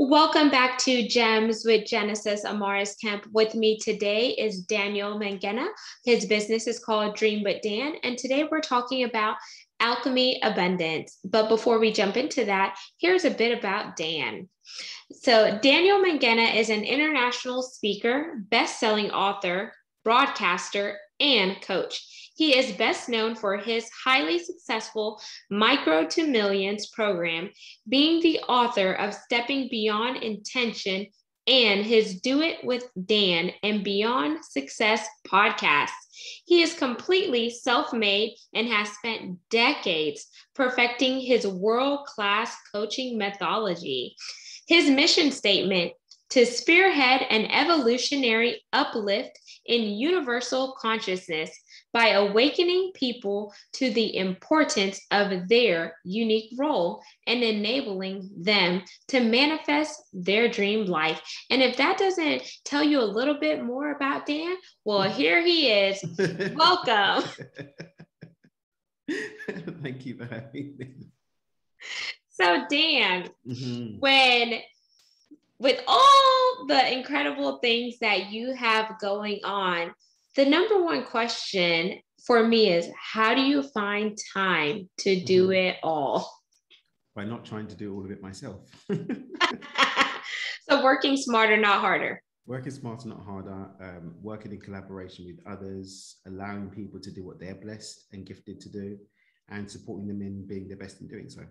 Welcome back to Gems with Genesis Amaris Kemp. With me today is Daniel Mangena. His business is called Dream with Dan, and today we're talking about alchemy abundance. But before we jump into that, here's a bit about Dan. So, Daniel Mangena is an international speaker, best-selling author, broadcaster, and coach. He is best known for his highly successful Micro to Millions program, being the author of Stepping Beyond Intention and his Do It with Dan and Beyond Success podcast. He is completely self made and has spent decades perfecting his world class coaching methodology. His mission statement to spearhead an evolutionary uplift in universal consciousness by awakening people to the importance of their unique role and enabling them to manifest their dream life. And if that doesn't tell you a little bit more about Dan, well, here he is. Welcome. Thank you for having me. So, Dan, mm-hmm. when with all the incredible things that you have going on, the number one question for me is how do you find time to do mm-hmm. it all? By not trying to do all of it myself. so working smarter, not harder. Working smarter, not harder. Um, working in collaboration with others, allowing people to do what they're blessed and gifted to do, and supporting them in being their best in doing so.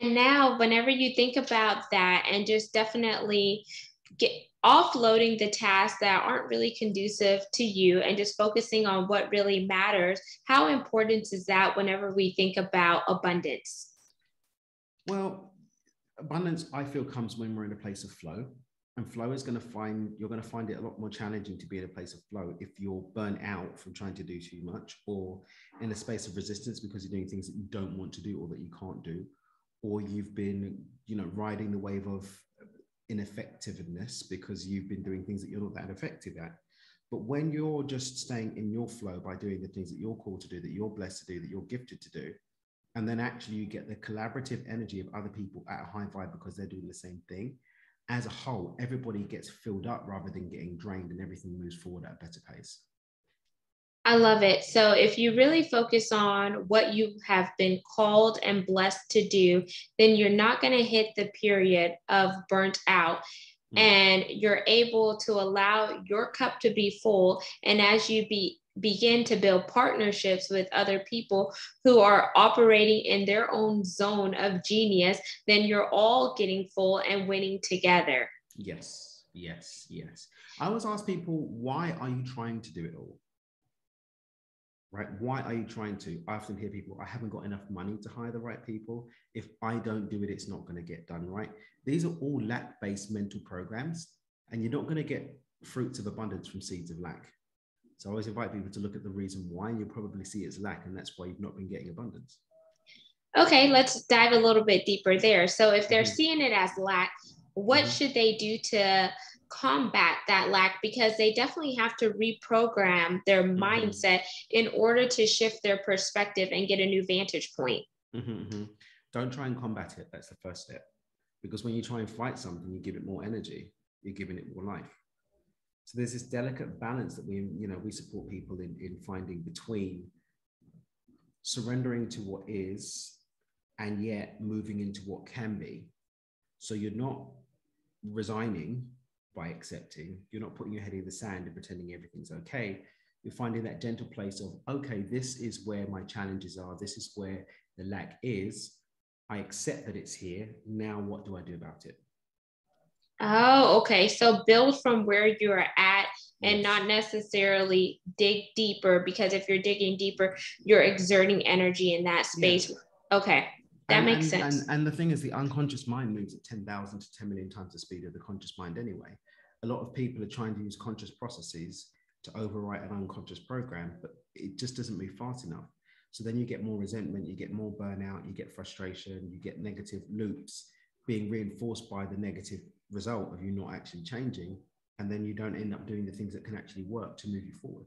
And now, whenever you think about that, and just definitely get offloading the tasks that aren't really conducive to you and just focusing on what really matters, how important is that whenever we think about abundance? Well, abundance, I feel, comes when we're in a place of flow. And flow is going to find you're going to find it a lot more challenging to be in a place of flow if you're burnt out from trying to do too much, or in a space of resistance because you're doing things that you don't want to do or that you can't do, or you've been, you know, riding the wave of ineffectiveness because you've been doing things that you're not that effective at. But when you're just staying in your flow by doing the things that you're called to do, that you're blessed to do, that you're gifted to do, and then actually you get the collaborative energy of other people at a high vibe because they're doing the same thing. As a whole, everybody gets filled up rather than getting drained, and everything moves forward at a better pace. I love it. So, if you really focus on what you have been called and blessed to do, then you're not going to hit the period of burnt out. Mm. And you're able to allow your cup to be full. And as you be, begin to build partnerships with other people who are operating in their own zone of genius, then you're all getting full and winning together. Yes, yes, yes. I always ask people, why are you trying to do it all? Right? Why are you trying to? I often hear people, I haven't got enough money to hire the right people. If I don't do it, it's not going to get done, right? These are all lack based mental programs, and you're not going to get fruits of abundance from seeds of lack. So I always invite people to look at the reason why, and you'll probably see it's lack, and that's why you've not been getting abundance. Okay, let's dive a little bit deeper there. So if they're mm-hmm. seeing it as lack, what mm-hmm. should they do to combat that lack because they definitely have to reprogram their mm-hmm. mindset in order to shift their perspective and get a new vantage point. Mm-hmm, mm-hmm. Don't try and combat it. That's the first step. Because when you try and fight something, you give it more energy, you're giving it more life. So there's this delicate balance that we, you know, we support people in, in finding between surrendering to what is and yet moving into what can be. So you're not resigning by accepting. You're not putting your head in the sand and pretending everything's okay. You're finding that gentle place of, okay, this is where my challenges are. This is where the lack is. I accept that it's here. Now, what do I do about it? Oh, okay. So build from where you're at and yes. not necessarily dig deeper because if you're digging deeper, you're exerting energy in that space. Yeah. Okay. That and, makes and, sense. And, and the thing is, the unconscious mind moves at 10,000 to 10 million times the speed of the conscious mind anyway. A lot of people are trying to use conscious processes to overwrite an unconscious program, but it just doesn't move fast enough. So then you get more resentment, you get more burnout, you get frustration, you get negative loops being reinforced by the negative result of you not actually changing. And then you don't end up doing the things that can actually work to move you forward.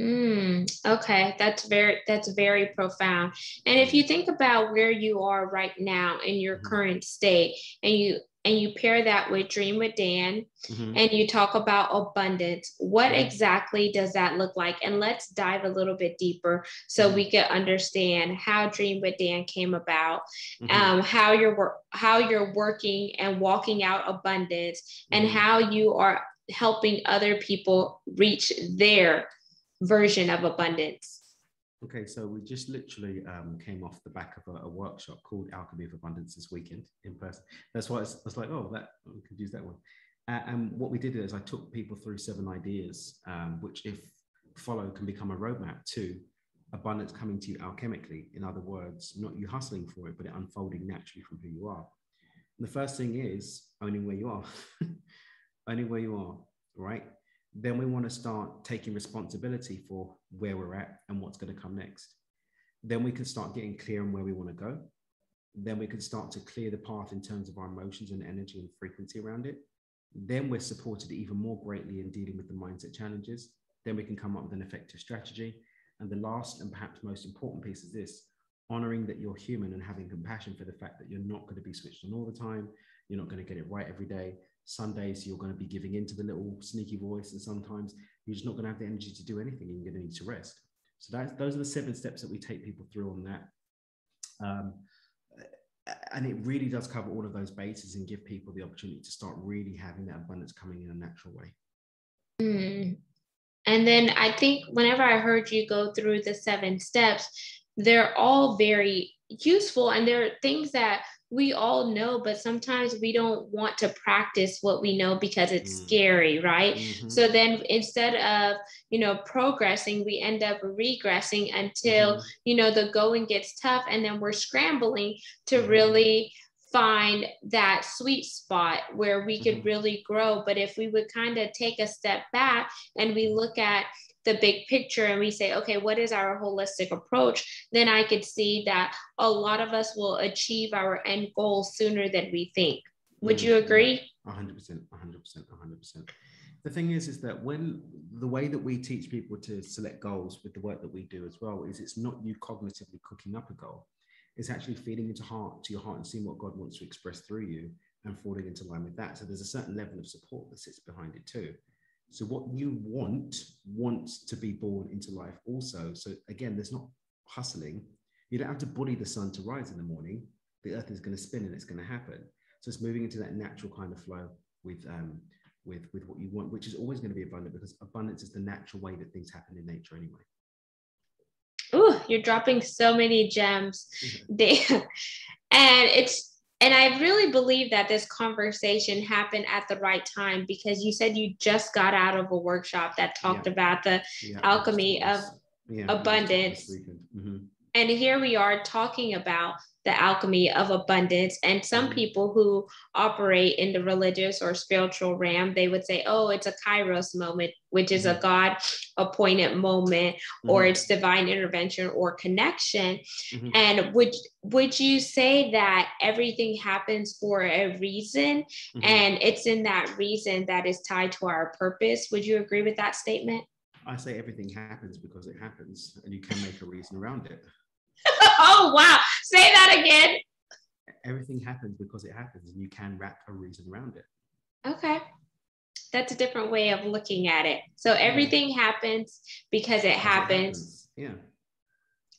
Mm, okay, that's very that's very profound. And if you think about where you are right now in your mm-hmm. current state, and you and you pair that with Dream with Dan, mm-hmm. and you talk about abundance, what exactly does that look like? And let's dive a little bit deeper so mm-hmm. we can understand how Dream with Dan came about, mm-hmm. um, how you're how you're working and walking out abundance, and mm-hmm. how you are helping other people reach their version of abundance? Okay, so we just literally um, came off the back of a, a, workshop called Alchemy of Abundance this weekend in person. That's why I was like, oh, that we could use that one. Uh, and what we did is I took people through seven ideas, um, which, if followed, can become a roadmap to abundance coming to you alchemically. In other words, not you hustling for it, but it unfolding naturally from who you are. And the first thing is owning where you are, owning where you are, right? Then we want to start taking responsibility for where we're at and what's going to come next. Then we can start getting clear on where we want to go. Then we can start to clear the path in terms of our emotions and energy and frequency around it. Then we're supported even more greatly in dealing with the mindset challenges. Then we can come up with an effective strategy. And the last and perhaps most important piece is this honoring that you're human and having compassion for the fact that you're not going to be switched on all the time. You're not going to get it right every day. Sundays you're going to be giving into the little sneaky voice, and sometimes you're just not going to have the energy to do anything, and you're going to need to rest. So that's those are the seven steps that we take people through on that. Um, and it really does cover all of those bases and give people the opportunity to start really having that abundance coming in a natural way. Mm. And then I think whenever I heard you go through the seven steps, they're all very useful and there are things that we all know, but sometimes we don't want to practice what we know because it's mm. scary, right? Mm-hmm. So then instead of, you know, progressing, we end up regressing until, mm-hmm. you know, the going gets tough and then we're scrambling to mm-hmm. really find that sweet spot where we could mm-hmm. really grow. But if we would kind of take a step back and we look at, the big picture and we say, okay, what is our holistic approach? Then I could see that a lot of us will achieve our end goal sooner than we think. Would you mm, agree? 100%, 100%, 100%. The thing is, is that when the way that we teach people to select goals with the work that we do as well is it's not you cognitively cooking up a goal. It's actually feeding into heart to your heart and seeing what God wants to express through you and falling into line with that. So there's a certain level of support that sits behind it too. So what you want wants to be born into life also. So again, there's not hustling. You don't have to bully the sun to rise in the morning. The earth is going to spin and it's going to happen. So it's moving into that natural kind of flow with um, with with what you want, which is always going to be abundant because abundance is the natural way that things happen in nature anyway. Oh, you're dropping so many gems there. and it's and I really believe that this conversation happened at the right time because you said you just got out of a workshop that talked yeah. about the yeah, alchemy of yeah, abundance. Mm-hmm. And here we are talking about the alchemy of abundance. And some mm-hmm. people who operate in the religious or spiritual realm, they would say, oh, it's a kairos moment, which is mm-hmm. a God appointed moment, mm-hmm. or it's divine intervention or connection. Mm-hmm. And would, would you say that everything happens for a reason mm-hmm. and it's in that reason that is tied to our purpose? Would you agree with that statement? I say everything happens because it happens, and you can make a reason around it. oh, wow. Say that again. Everything happens because it happens, and you can wrap a reason around it. Okay. That's a different way of looking at it. So everything yeah. happens because it happens. It happens.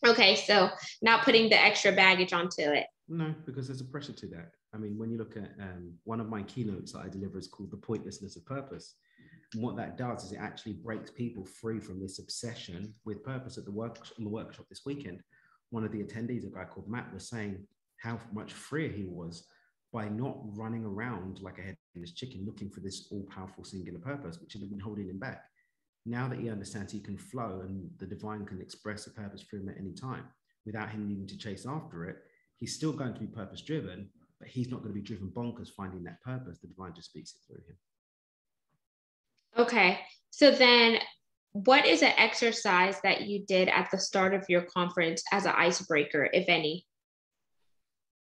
Yeah. Okay, so not putting the extra baggage onto it. No, because there's a pressure to that. I mean, when you look at um, one of my keynotes that I deliver is called The Pointlessness of Purpose. And what that does is it actually breaks people free from this obsession with purpose at the work on the workshop this weekend one of the attendees, a guy called Matt, was saying how much freer he was by not running around like a headless chicken looking for this all-powerful singular purpose, which had been holding him back. Now that he understands he can flow and the divine can express a purpose for him at any time without him needing to chase after it, he's still going to be purpose driven, but he's not going to be driven bonkers finding that purpose. The divine just speaks it through him. Okay. So then what is an exercise that you did at the start of your conference as an icebreaker, if any?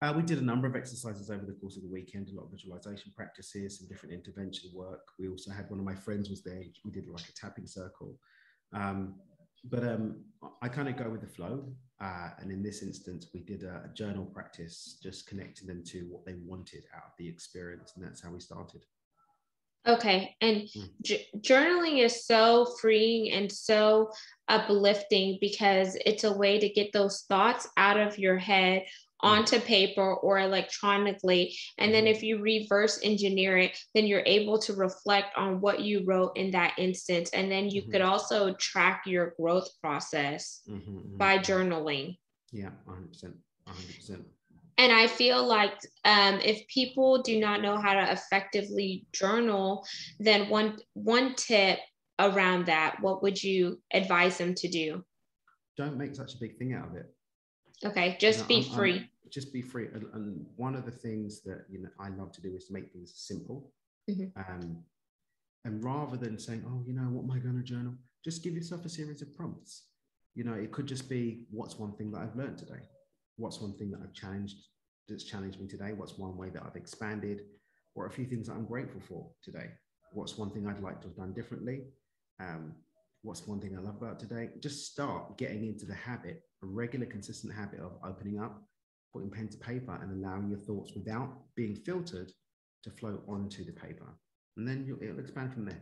Uh, we did a number of exercises over the course of the weekend, a lot of visualization practices, some different intervention work. We also had one of my friends was there. We did like a tapping circle. Um, but um, I kind of go with the flow. Uh, and in this instance, we did a, a, journal practice, just connecting them to what they wanted out of the experience. And that's how we started. Okay. And mm. j- journaling is so freeing and so uplifting because it's a way to get those thoughts out of your head onto paper or electronically. And then if you reverse engineer it, then you're able to reflect on what you wrote in that instance. And then you mm-hmm. could also track your growth process mm-hmm, mm-hmm. by journaling. Yeah, 100%. 100%. And I feel like um, if people do not know how to effectively journal, then one one tip around that, what would you advise them to do? Don't make such a big thing out of it. Okay, just you know, be I'm, free. I'm, just be free. And, and, one of the things that you know I love to do is to make things simple. Mm-hmm. Um, and rather than saying, "Oh, you know, what am I going to journal?" Just give yourself a series of prompts. You know, it could just be, "What's one thing that I've learned today? What's one thing that I've challenged that's challenged me today? What's one way that I've expanded? Or a few things that I'm grateful for today? What's one thing I'd like to have done differently? Um, what's one thing I love about today? Just start getting into the habit, a regular, consistent habit of opening up, putting pen to paper, and allowing your thoughts without being filtered to flow onto the paper. And then it'll expand from there.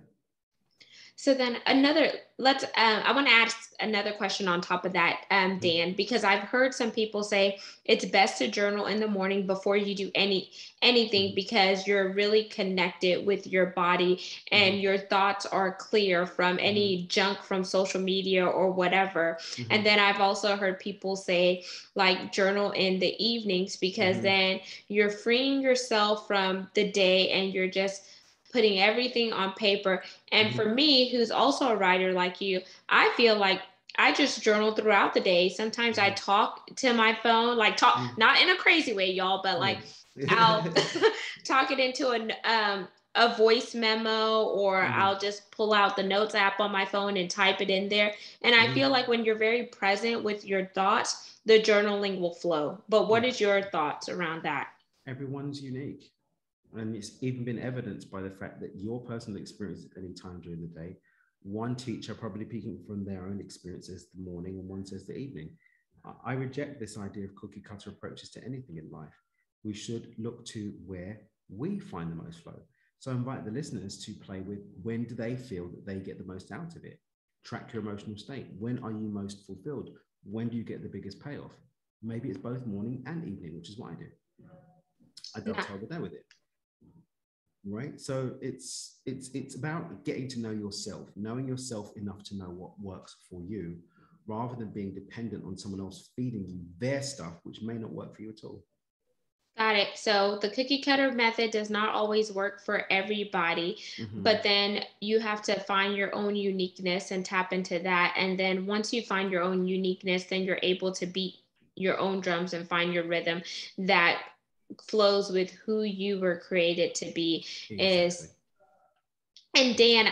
So then another, let's, um, I want to ask another question on top of that, um, mm-hmm. Dan, because I've heard some people say it's best to journal in the morning before you do any anything mm-hmm. because you're really connected with your body and mm-hmm. your thoughts are clear from any junk from social media or whatever. Mm-hmm. And then I've also heard people say like journal in the evenings because mm-hmm. then you're freeing yourself from the day and you're just putting everything on paper. And mm-hmm. for me, who's also a writer like you, I feel like I just journal throughout the day. Sometimes I mm-hmm. talk to my phone, like talk, mm-hmm. not in a crazy way, y'all, but like I'll talk it into a um, a voice memo or mm-hmm. I'll just pull out the notes app on my phone and type it in there. And I mm-hmm. feel like when you're very present with your thoughts, the journaling will flow. But what is your thoughts around that? Everyone's unique. And it's even been evidenced by the fact that your personal experience at any time during the day, one teacher probably speaking from their own experiences the morning and one says the evening. I reject this idea of cookie cutter approaches to anything in life. We should look to where we find the most flow. So I invite the listeners to play with when do they feel that they get the most out of it? Track your emotional state. When are you most fulfilled? When do you get the biggest payoff? Maybe it's both morning and evening, which is what I do. I dovetail the day with it right so it's it's it's about getting to know yourself knowing yourself enough to know what works for you rather than being dependent on someone else feeding you their stuff which may not work for you at all Got it. So the cookie cutter method does not always work for everybody, mm-hmm. but then you have to find your own uniqueness and tap into that. And then once you find your own uniqueness, then you're able to beat your own drums and find your rhythm that flows with who you were created to be exactly. is and dan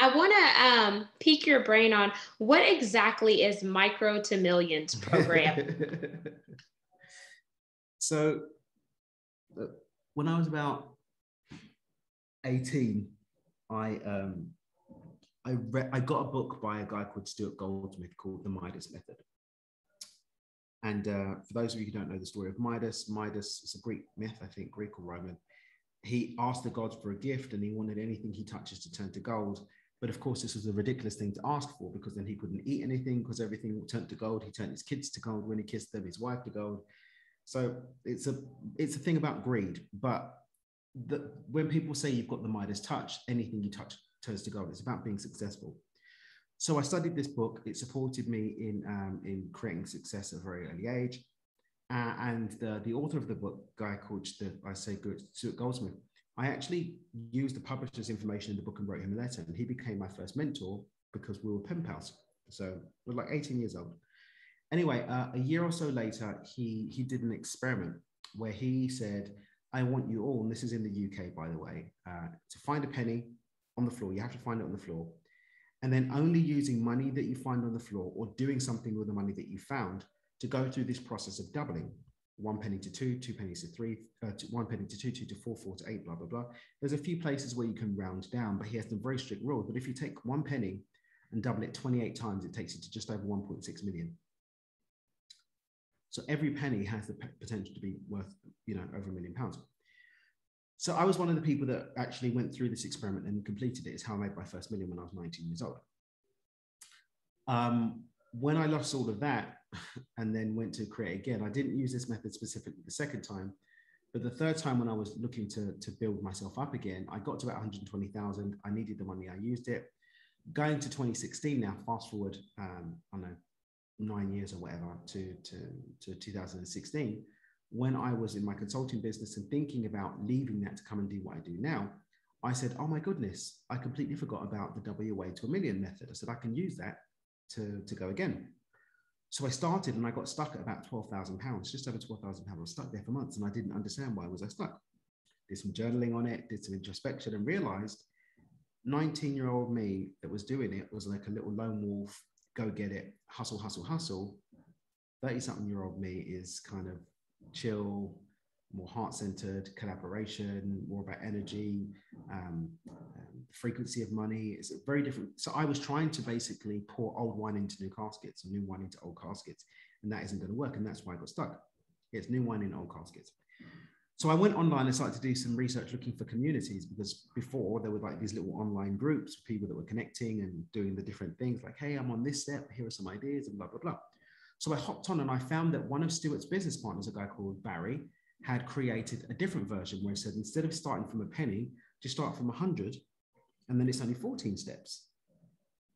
i want to um, pique your brain on what exactly is micro to millions program so uh, when i was about 18 i um I read I got a book by a guy called Stuart Goldsmith called The Midas Method. And uh, for those of you who don't know the story of Midas, Midas is a Greek myth, I think, Greek or Roman. He asked the gods for a gift and he wanted anything he touches to turn to gold. But of course, this was a ridiculous thing to ask for because then he couldn't eat anything because everything turned to gold. He turned his kids to gold when he kissed them, his wife to gold. So it's a it's a thing about greed. But the, when people say you've got the Midas touch, anything you touch turns to gold. It's about being successful. So I studied this book. It supported me in, um, in creating success at a very early age. Uh, and the, the author of the book, guy called the, I say Stuart Goldsmith, I actually used the publisher's information in the book and wrote him a letter. And he became my first mentor because we were pen pals. So we're like 18 years old. Anyway, uh, a year or so later, he, he did an experiment where he said, I want you all, and this is in the UK, by the way, uh, to find a penny on the floor. You have to find it on the floor and then only using money that you find on the floor or doing something with the money that you found to go through this process of doubling one penny to two, two pennies to three, uh, to one penny to two, two to four, four to eight, blah, blah, blah. There's a few places where you can round down, but he has some very strict rule But if you take one penny and double it 28 times, it takes you to just over 1.6 million. So every penny has the potential to be worth, you know, over a million pounds. So I was one of the people that actually went through this experiment and completed. It's how I made my first million when I was 19 years old. Um, when I lost all of that and then went to create again, I didn't use this method specifically the second time, but the third time when I was looking to, to build myself up again, I got to about 120,000. I needed the money, I used it. Going to 2016 now, fast forward, um, I don't know, nine years or whatever to, to, to 2016, when I was in my consulting business and thinking about leaving that to come and do what I do now, I said, oh my goodness, I completely forgot about the WA to a million method. I said, I can use that to, to go again. So I started and I got stuck at about £12,000, just over £12,000. I was stuck there for months and I didn't understand why I was I stuck. Did some journaling on it, did some introspection and realized 19 year old me that was doing it was like a little lone wolf, go get it, hustle, hustle, hustle. 30 something year old me is kind of chill, more heart centered, collaboration, more about energy, um, um, frequency of money. It's very different. So I was trying to basically pour old wine into new caskets and new wine into old caskets, and that isn't going to work. And that's why I got stuck. It's new wine in old caskets. So I went online and started to do some research looking for communities because before there were like these little online groups people that were connecting and doing the different things like, hey, I'm on this step, here are some ideas, and blah, blah, blah. So I hopped on and I found that one of Stuart's business partners, a guy called Barry, had created a different version where he said instead of starting from a penny, just start from 100 and then it's only 14 steps.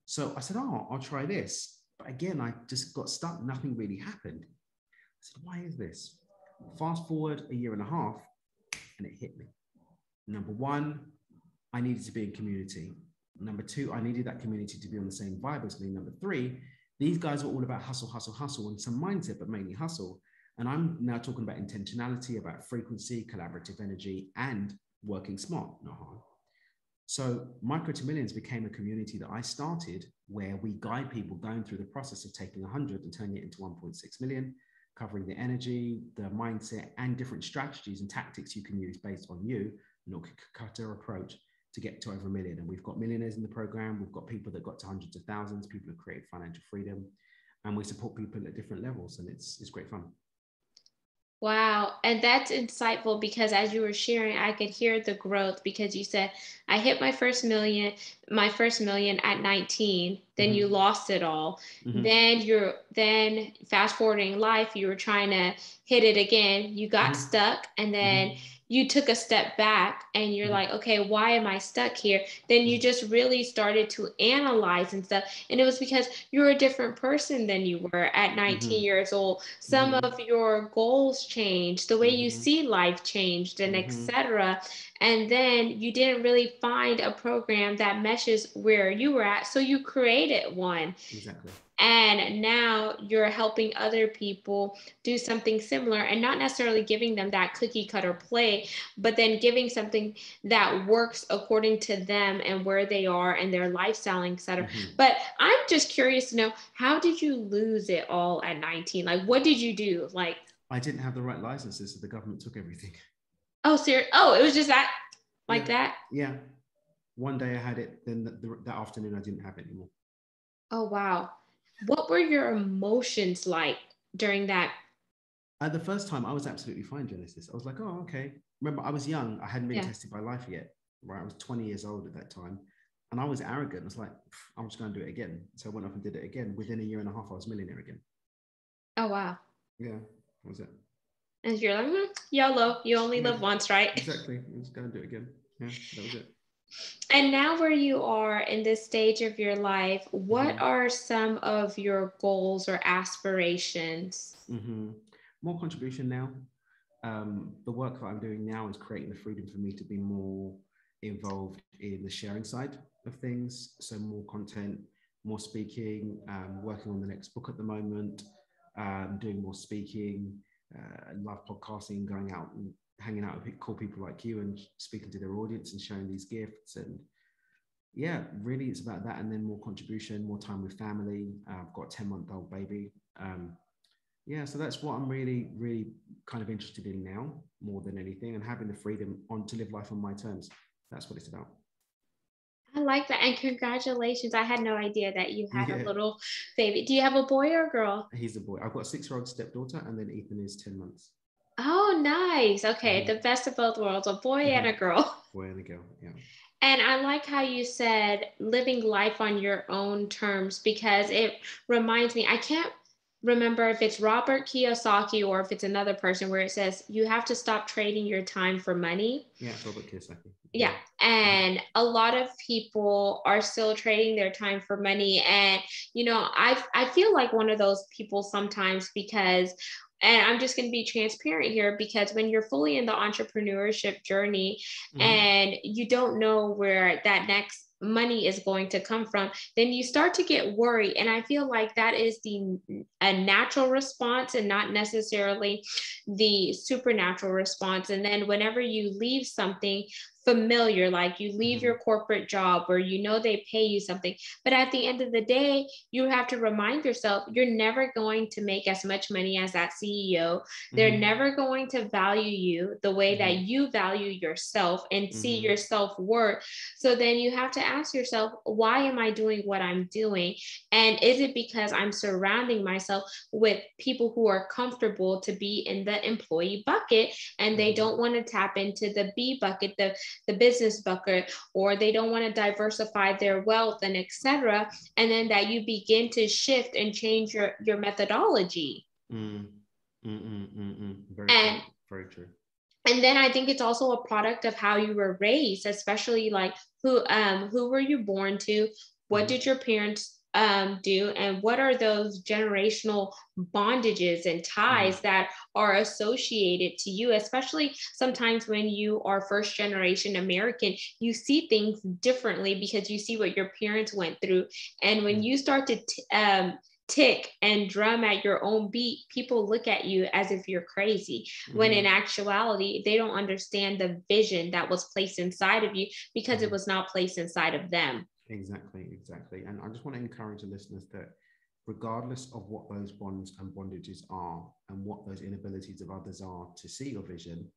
So I said, Oh, I'll try this. But again, I just got stuck. Nothing really happened. I said, Why is this? Fast forward a year and a half and it hit me. Number one, I needed to be in community. Number two, I needed that community to be on the same vibe as me. Number three, these guys are all about hustle, hustle, hustle, and some mindset, but mainly hustle. And I'm now talking about intentionality, about frequency, collaborative energy, and working smart, not hard. So Micro to Millions became a community that I started where we guide people going through the process of taking 100 and turning it into 1.6 million, covering the energy, the mindset, and different strategies and tactics you can use based on you, an cutter approach to get to over a million. And we've got millionaires in the program. We've got people that got to hundreds of thousands, people who created financial freedom, and we support people at different levels. And it's, it's great fun. Wow. And that's insightful because as you were sharing, I could hear the growth because you said, I hit my first million, my first million at 19, then mm-hmm. you lost it all. Mm-hmm. Then you're then fast forwarding life, you were trying to hit it again, you got mm-hmm. stuck, and then mm-hmm you took a step back and you're mm-hmm. like, okay, why am I stuck here? Then you mm-hmm. just really started to analyze and stuff. And it was because you're a different person than you were at 19 mm-hmm. years old. Some mm-hmm. of your goals changed, the way you mm-hmm. see life changed, and etc. And then you didn't really find a program that meshes where you were at. So you created one. Exactly and now you're helping other people do something similar and not necessarily giving them that cookie cutter play but then giving something that works according to them and where they are and their lifestyle etc mm-hmm. but i'm just curious to know how did you lose it all at 19 like what did you do like i didn't have the right licenses so the government took everything oh serious oh it was just that like yeah. that yeah one day i had it then the, the, that afternoon i didn't have it anymore oh wow what were your emotions like during that? At the first time, I was absolutely fine, Genesis. I was like, oh, okay. Remember, I was young. I hadn't been yeah. tested by life yet. Right. I was 20 years old at that time. And I was arrogant. I was like, I'm just going to do it again. So I went off and did it again. Within a year and a half, I was millionaire again. Oh, wow. Yeah. That was it. And you're like, mm, YOLO, you only yeah. live once, right? Exactly. I'm just going to do it again. Yeah, that was it. And now, where you are in this stage of your life, what mm-hmm. are some of your goals or aspirations? Mm-hmm. More contribution now. Um, the work that I'm doing now is creating the freedom for me to be more involved in the sharing side of things. So, more content, more speaking, um, working on the next book at the moment, um, doing more speaking, uh, love podcasting, going out and hanging out with cool people like you and speaking to their audience and showing these gifts. And yeah really it's about that and then more contribution more time with family. Uh, i've got a 10 month old baby. Um, yeah so that's what i'm really really kind of interested in now more than anything and having the freedom on to live life on my terms. That's what it's about I like that. And congratulations. I had no idea that you had Yeah. a little baby. Do you have a boy or a girl? He's a boy. I've got a six-year-old stepdaughter, and then Ethan is ten months. Oh, nice. Okay. Mhm. The best of both worlds a boy and a girl. Boy and a girl. Yeah. And I like how you said living life on your own terms because it reminds me, I can't remember if it's Robert Kiyosaki or if it's another person where it says you have to stop trading your time for money. Yeah. Robert Kiyosaki. Yeah. And a lot of people are still trading their time for money. And, you know, I, I feel like one of those people sometimes because, and I'm just going to be transparent here because when you're fully in the entrepreneurship journey Mhm. and you don't know where that next money is going to come from then you start to get worried and i feel like that is the a natural response and not necessarily the supernatural response and then whenever you leave something familiar like you leave Mhm. your corporate job where you know they pay you something but at the end of the day you have to remind yourself you're never going to make as much money as that ceo they're Mhm. never going to value you the way that Mhm. you value yourself and see Mhm. your self worth. So then you have to ask yourself, why am I doing what I'm doing? And is it because I'm surrounding myself with people who are comfortable to be in the employee bucket and they Mhm. don't want to tap into the B bucket, the, the business bucket, or they don't want to diversify their wealth and etc. And then that you begin to shift and change your, your methodology. Mm. Very And- true. Very true. And then i think it's also a product of how you were raised especially like who um who were you born to? What Mhm. did your parents um do? And what are those generational bondages and ties that are associated to you? Especially sometimes when you are first generation american you see things differently because you see what your parents went through. And when Mhm. you start to t- um tick and drum at your own beat people look at you as if you're crazy when Mhm. in actuality they don't understand the vision that was placed inside of you because it Mhm. was not placed inside of them Exactly, exactly. And I just want to encourage the listeners that regardless of what those bonds and bondages are and what those inabilities of others are to see your vision,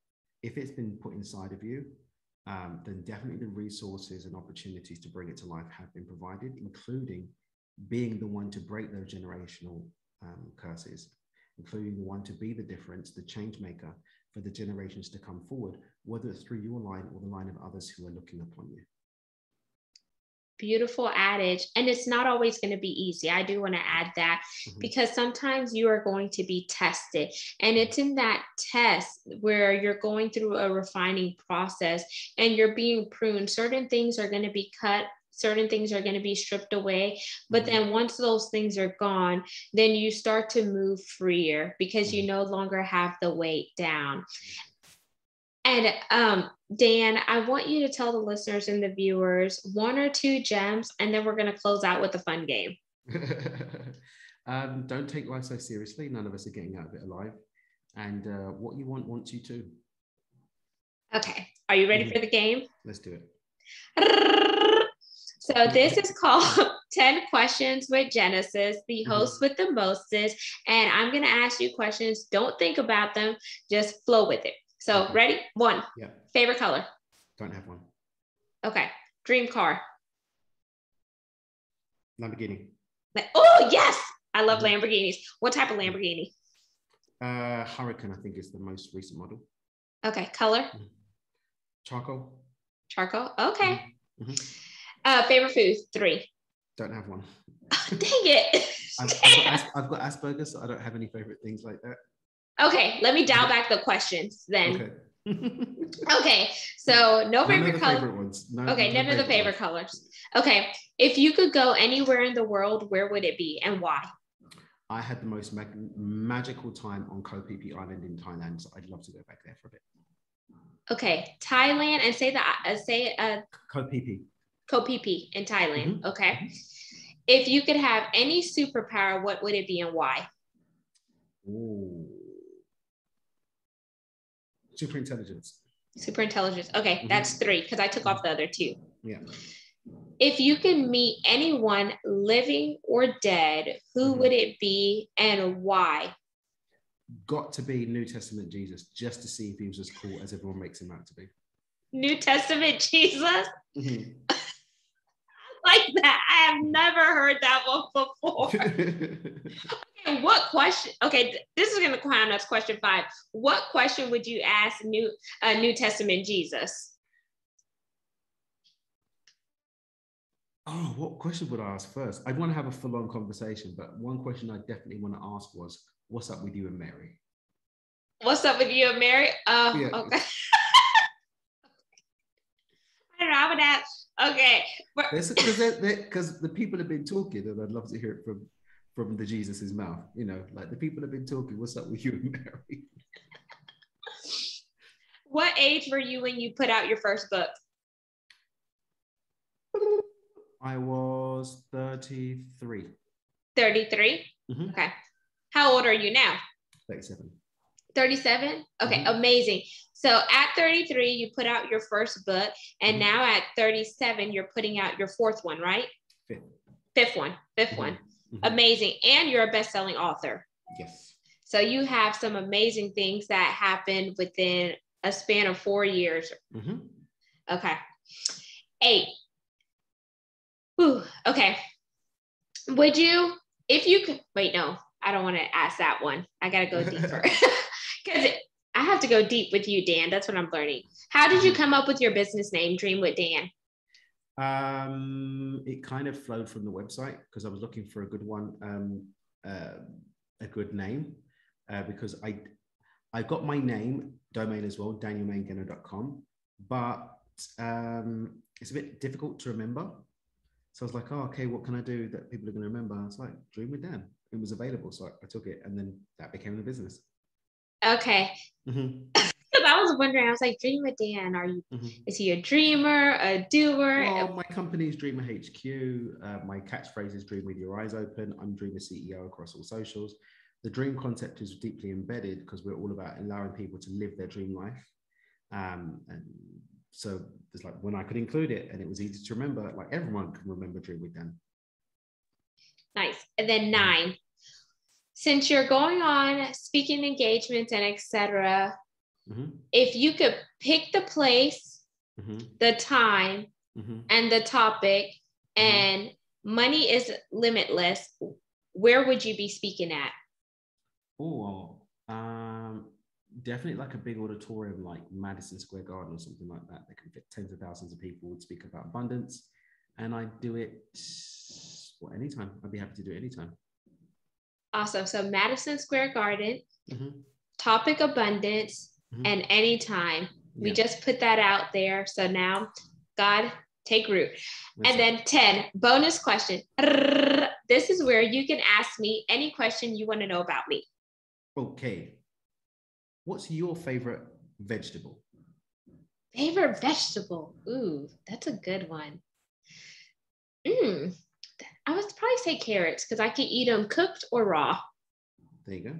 if it's been put inside of you, um, then definitely the resources and opportunities to bring it to life have been provided, including being the one to break those generational um, curses, including the one to be the difference, the change maker for the generations to come forward, whether it's through your line or the line of others who are looking upon you. beautiful adage and it's not always going to be easy i do want to add that Mhm. because sometimes you are going to be tested and it's in that test where you're going through a refining process and you're being pruned certain things are going to be cut certain things are going to be stripped away but Mhm. then once those things are gone then you start to move freer because you Mhm. no longer have the weight down and um, Dan, I want you to tell the listeners and the viewers one or two gems, and then we're going to close out with a fun game. um, don't take life so seriously. None of us are getting out of it alive. And uh, what you want wants you to. Okay, are you ready Mhm. for the game? Let's do it. So this is called 10 questions with Genesis, the Mhm. host with the mostest. And I'm going to ask you questions. Don't think about them, just flow with it. So, Okay. ready? One, Yeah, favorite color. don't have one. Okay, dream car. Lamborghini. Oh, yes, I love Mhm. Lamborghinis. What type of Lamborghini? Uh, Huracán, I think, is the most recent model. Okay, color, Charcoal. charcoal. Okay. Mhm. Uh, favorite food, three. Don't have one. Dang it. I've, I've, got, I've got Asperger's, so I don't have any favorite things like that. Okay, let me dial back the questions then. Okay. Okay, so no none favorite the color. favorite ones. Okay, none of the favorite ones. colors. Okay, if you could go anywhere in the world, where would it be and why? I had the most mag- magical time on Koh Phi Phi Island in Thailand, so I'd love to go back there for a bit. Okay, Thailand and say the uh, say uh Koh Phi Phi. Koh Phi Phi in Thailand. Mhm. Okay, if you could have any superpower, what would it be and why? Ooh. Super intelligence. Super intelligence. Okay, Mhm. that's three because I took off the other two. Yeah. If you can meet anyone living or dead, who Mhm. would it be and why? Got to be New Testament Jesus just to see if he was as cool as everyone makes him out to be. New Testament Jesus. Mhm. Like that. I have never heard that one before. okay, what question? Okay, this is gonna count as question five. What question would you ask New uh, New Testament Jesus? Oh, what question would I ask first? I'd want to have a full-on conversation, but one question I definitely want to ask was, "What's up with you and Mary?" What's up with you and Mary? Uh, yeah. okay. I don't know. I would ask. Okay. Because the people have been talking, and I'd love to hear it from from the Jesus's mouth. You know, like the people have been talking. What's up with you and Mary? what age were you when you put out your first book? I was 33. 33? Mm-hmm. Okay. How old are you now? 37. 37? Okay, mm-hmm. amazing. So at 33, you put out your first book, and mm-hmm. now at 37, you're putting out your fourth one, right? Fifth. Fifth one. 5th mm-hmm. one. Mm-hmm. Amazing. And you're a best-selling author. Yes. So you have some amazing things that happened within a span of four years. Mm-hmm. Okay. Eight. Whew, okay. Would you, if you could, wait, no, I don't want to ask that one. I got to go deeper because I have to go deep with you, Dan. That's what I'm learning. How did you mm-hmm. come up with your business name, Dream with Dan? Um, it kind of flowed from the website because I was looking for a good one, um, uh, a good name, uh, because I I got my name domain as well, danielmangena.com, but um, it's a bit difficult to remember. So I was like, oh, okay, what can I do that people are going to remember? I was like, Dream with Dan. It was available. So I, I took it and then that became the business. Okay. Mm-hmm. I was wondering, I was like, Dream with Dan, are you, mm-hmm. is he a dreamer, a doer? Well, my company is Dreamer HQ. Uh, my catchphrase is Dream with your eyes open. I'm Dreamer CEO across all socials. The dream concept is deeply embedded because we're all about allowing people to live their dream life. Um, and so there's like when I could include it and it was easy to remember, like everyone can remember Dream with Dan. Nice. And then nine. Since you're going on speaking engagements and etc., mm-hmm. if you could pick the place, mm-hmm. the time, mm-hmm. and the topic, mm-hmm. and money is limitless, where would you be speaking at? Oh, um, definitely like a big auditorium like Madison Square Garden or something like that that can fit tens of thousands of people would speak about abundance. And I'd do it well anytime. I'd be happy to do it anytime. Awesome. So Madison Square Garden, mm-hmm. topic abundance, mm-hmm. and anytime. Yeah. We just put that out there. So now God take root. That's and then 10, bonus question. This is where you can ask me any question you want to know about me. Okay. What's your favorite vegetable? Favorite vegetable? Ooh, that's a good one. Mm, I would probably say carrots because I can eat them cooked or raw. There you go.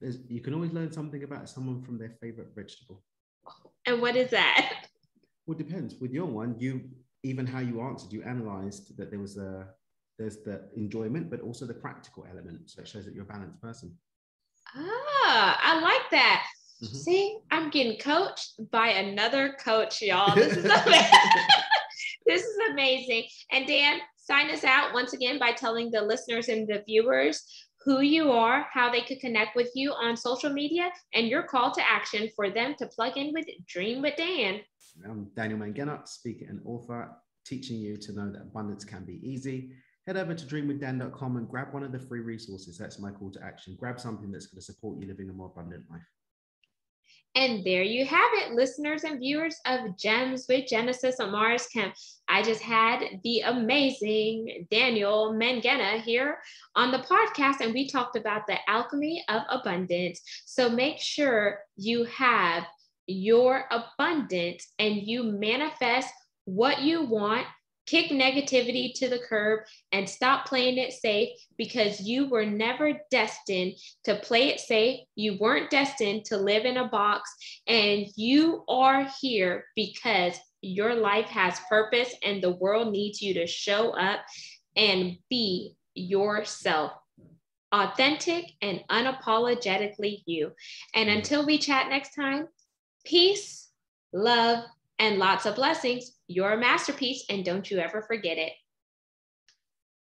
There's, you can always learn something about someone from their favorite vegetable. And what is that? Well, it depends. With your one, you even how you answered, you analyzed that there was a there's the enjoyment, but also the practical element. So it shows that you're a balanced person. Ah, I like that. Mm-hmm. See, I'm getting coached by another coach, y'all. This is amazing. this is amazing. And Dan, sign us out once again by telling the listeners and the viewers who you are, how they could connect with you on social media, and your call to action for them to plug in with Dream with Dan. I'm Daniel Mangena, speaker and author, teaching you to know that abundance can be easy head over to dreamwithdan.com and grab one of the free resources. That's my call to action. Grab something that's going to support you living a more abundant life. And there you have it, listeners and viewers of Gems with Genesis Amaris Kemp. I just had the amazing Daniel Mangena here on the podcast, and we talked about the alchemy of abundance. So make sure you have your abundance and you manifest what you want Kick negativity to the curb and stop playing it safe because you were never destined to play it safe. You weren't destined to live in a box, and you are here because your life has purpose and the world needs you to show up and be yourself authentic and unapologetically you. And until we chat next time, peace, love, and lots of blessings. You're a masterpiece, and don't you ever forget it.